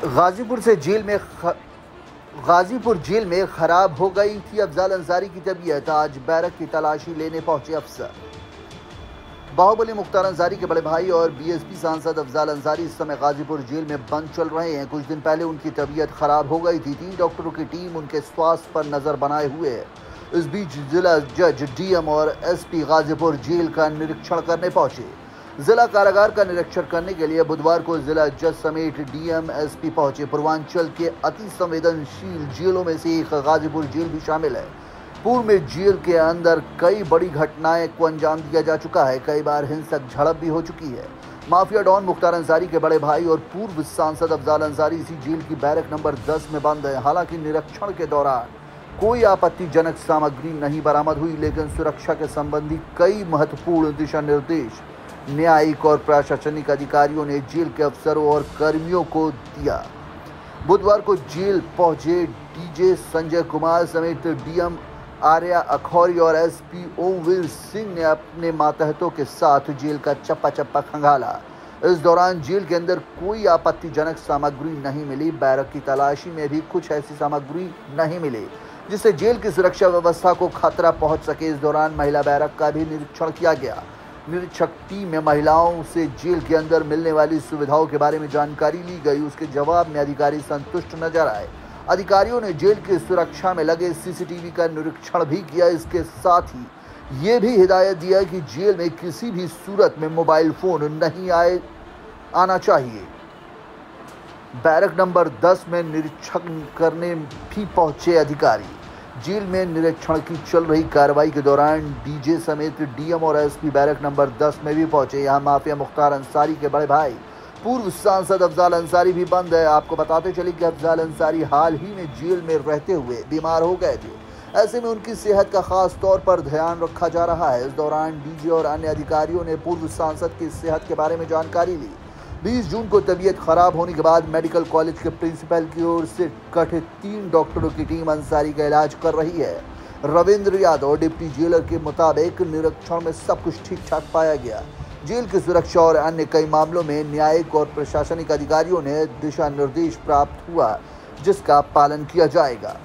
गाजीपुर से जेल में ख... गाजीपुर जेल में खराब हो गई थी अफजाल अंसारी की तबीयत। आज बैरक की तलाशी लेने पहुँचे अफसर। बाहुबली मुख्तार अंसारी के बड़े भाई और बीएसपी सांसद अफजाल अंसारी इस समय गाजीपुर जेल में बंद चल रहे हैं। कुछ दिन पहले उनकी तबीयत खराब हो गई थी। तीन डॉक्टरों की टीम उनके स्वास्थ्य पर नज़र बनाए हुए है। इस बीच जिला जज डीएम और एसपी गाजीपुर जेल का निरीक्षण करने पहुँचे। जिला कारागार का निरीक्षण करने के लिए बुधवार को जिला जज समेत डीएम एसपी पहुँचे। पूर्वांचल के अति संवेदनशील जेलों में से एक गाजीपुर जेल भी शामिल है। पूर्व में जेल के अंदर कई बड़ी घटनाएँ को अंजाम दिया जा चुका है। कई बार हिंसक झड़प भी हो चुकी है। माफिया डॉन मुख्तार अंसारी के बड़े भाई और पूर्व सांसद अफजाल अंसारी इसी जेल की बैरक नंबर 10 में बंद है। हालाँकि निरीक्षण के दौरान कोई आपत्तिजनक सामग्री नहीं बरामद हुई, लेकिन सुरक्षा के संबंधी कई महत्वपूर्ण दिशा निर्देश न्यायिक और प्रशासनिक अधिकारियों ने जेल के अफसरों और कर्मियों को दिया। बुधवार को जेल पहुँचे डीजे संजय कुमार समेत डीएम आर्या अखौरी और एसपी ओमवीर सिंह ने अपने मातहतों के साथ जेल का चप्पा चप्पा खंगाला। इस दौरान जेल के अंदर कोई आपत्तिजनक सामग्री नहीं मिली। बैरक की तलाशी में भी कुछ ऐसी सामग्री नहीं मिली, जिससे जेल की सुरक्षा व्यवस्था को खतरा पहुँच सके। इस दौरान महिला बैरक का भी निरीक्षण किया गया। निरीक्षक टीम में महिलाओं से जेल के अंदर मिलने वाली सुविधाओं के बारे में जानकारी ली गई। उसके जवाब में अधिकारी संतुष्ट नज़र आए। अधिकारियों ने जेल की सुरक्षा में लगे सीसीटीवी का निरीक्षण भी किया। इसके साथ ही ये भी हिदायत दिया कि जेल में किसी भी सूरत में मोबाइल फ़ोन नहीं आए, आना चाहिए। बैरक नंबर 10 में निरीक्षण करने भी पहुँचे अधिकारी। जेल में निरीक्षण की चल रही कार्रवाई के दौरान डीजे समेत डीएम और एसपी बैरक नंबर 10 में भी पहुँचे। यहाँ माफिया मुख्तार अंसारी के बड़े भाई। पूर्व सांसद अफजाल अंसारी भी बंद है। आपको बताते चले कि अफजाल अंसारी हाल ही में जेल में रहते हुए बीमार हो गए थे। ऐसे में उनकी सेहत का खास तौर पर ध्यान रखा जा रहा है। इस दौरान डीजी और अन्य अधिकारियों ने पूर्व सांसद की सेहत के बारे में जानकारी ली। 20 जून को तबीयत खराब होने के बाद मेडिकल कॉलेज के प्रिंसिपल की ओर से गठित तीन डॉक्टरों की टीम अंसारी का इलाज कर रही है। रविंद्र यादव, डिप्टी जेलर के मुताबिक निरीक्षण में सब कुछ ठीक ठाक पाया गया। जेल की सुरक्षा और अन्य कई मामलों में न्यायिक और प्रशासनिक अधिकारियों ने दिशा निर्देश प्राप्त हुआ, जिसका पालन किया जाएगा।